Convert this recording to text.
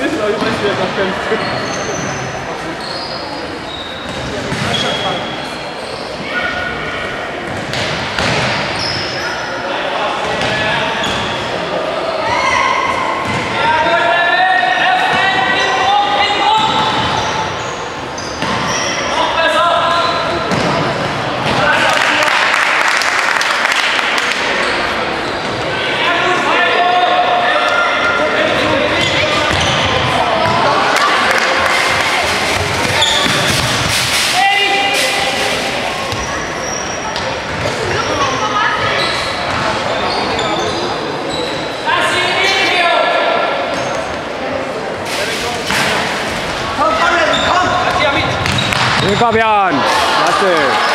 nicht, aber ich weiß, wie er das kämpft. Fabian, klasse.